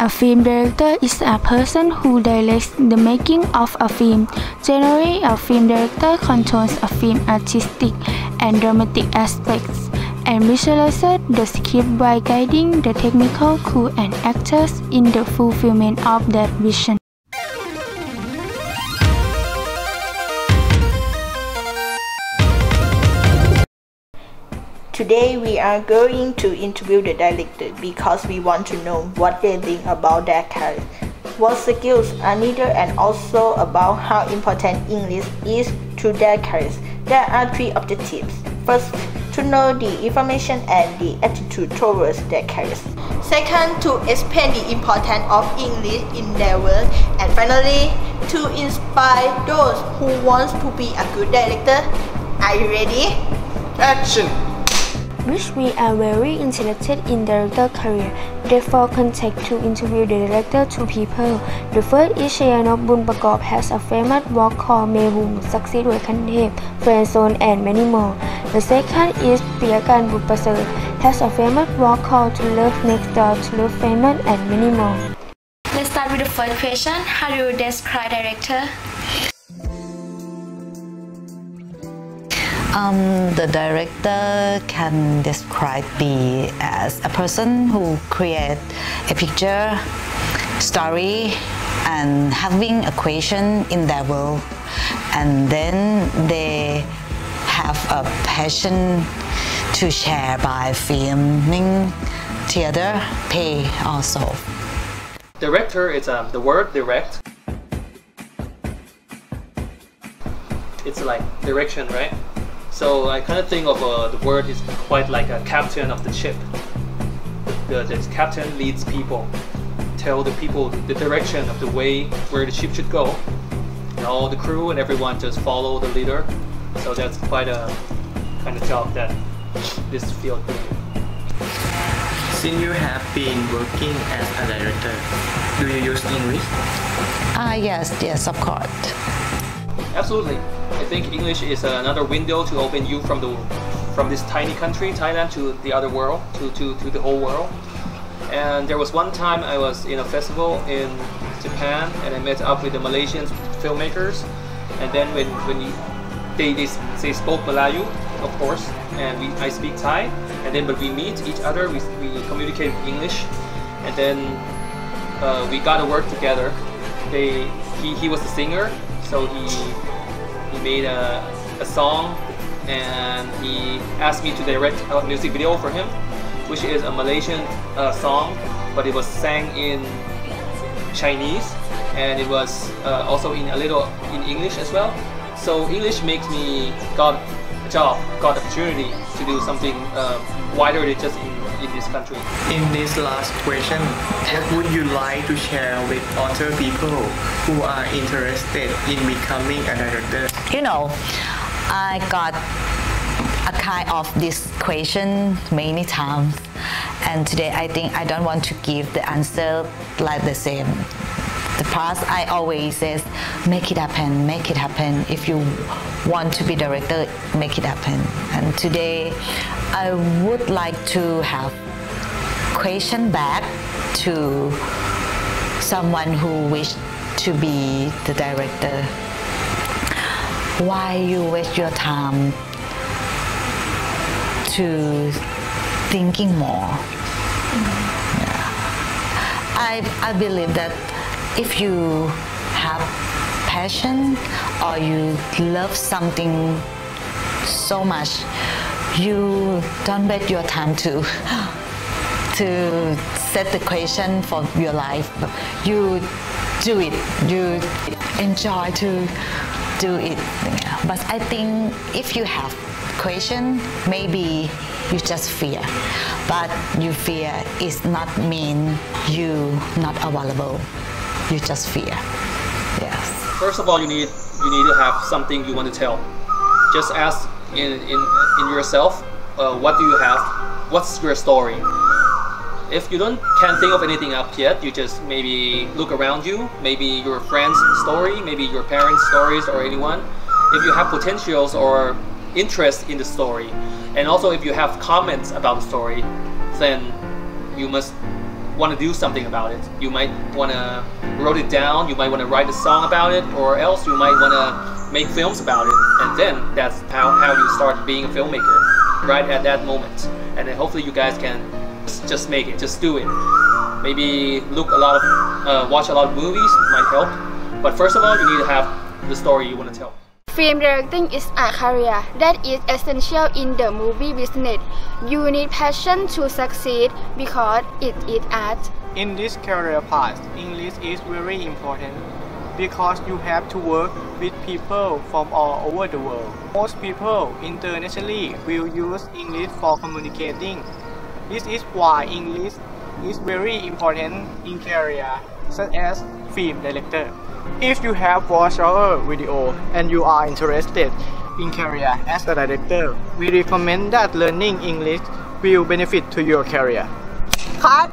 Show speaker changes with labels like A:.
A: A film director is a person who directs the making of a film. Generally, a film director controls a film's artistic and dramatic aspects and visualizes the script by guiding the technical crew and actors in the fulfillment of that vision.
B: Today we are going to interview the director because we want to know what they think about their career, what skills are needed and also about how important English is to their careers. There are three objectives. First, to know the information and the attitude towards their careers. Second, to explain the importance of English in their work. And finally, to inspire those who want to be a good director. Are you ready?
C: Action!
A: Which we are very interested in director career. Therefore, contact to interview the director two people. The first is Chayanop Boonprakob has a famous work called Mebung, SuckSeed with Kantep, Friend Zone, and many more. The second is Piyakarn Bootprasert, has a famous work called To Love Next Door, To Love Famous, and many more.
D: Let's start with the first question. How do you describe director?
E: Um, the director can describe me as a person who create a picture, story, and having a question in their world, and then they have a passion to share by filming, theater, play also.
C: Director is um, the word direct. It's like direction, right? So I kind of think of uh, the word is quite like a captain of the ship. The, the, the captain leads people, tell the people the direction of the way where the ship should go. And all the crew and everyone just follow the leader. So that's quite a kind of job that this field can do.
F: Since you have been working as a director, do you use English?
E: Ah, yes, yes, of course.
C: Absolutely. I think English is another window to open you from the from this tiny country, Thailand, to the other world, to, to, to the whole world. And there was one time I was in a festival in Japan and I met up with the Malaysian filmmakers. And then when, when they, they, they spoke Malayu, of course, and we, I speak Thai. And then when we meet each other, we, we communicate English. And then uh, we got to work together. They, he, he was a singer, so he he made a, a song and he asked me to direct a music video for him, which is a Malaysian uh, song, but it was sang in Chinese and it was uh, also in a little in English as well. So English makes me got a job, got opportunity to do something uh, wider than just in, in this country.
F: In this last question, what would you like to share with other people who are interested in becoming a director?
E: You know, I got a kind of this question many times and today I think I don't want to give the answer like the same the past I always says make it happen make it happen if you want to be director make it happen and today I would like to have question back to someone who wish to be the director why you waste your time to thinking more. Yeah. I, I believe that if you have passion or you love something so much, you don't waste your time to to set the question for your life. You do it. You enjoy to do it. But I think if you have question, maybe you just fear. But you fear is not mean you not available. You just fear. Yes.
C: First of all, you need you need to have something you want to tell. Just ask in in, in yourself, uh, what do you have? What's your story? If you don't can't think of anything up yet, you just maybe look around you, maybe your friend's story, maybe your parents' stories or anyone. If you have potentials or interest in the story, and also if you have comments about the story, then you must want to do something about it. You might want to write it down. You might want to write a song about it, or else you might want to make films about it. And then that's how, how you start being a filmmaker, right at that moment. And then hopefully you guys can just, make it, just do it. Maybe look a lot of, uh, watch a lot of movies might help. But first of all, you need to have the story you want to tell.
G: Film directing is a career that is essential in the movie business. You need passion to succeed because it is art.
H: In this career path, English is very important because you have to work with people from all over the world. Most people internationally will use English for communicating. This is why English is very important in career such as film director. If you have watched our video and you are interested in career as a director, we recommend that learning English will benefit to your career.
B: Cut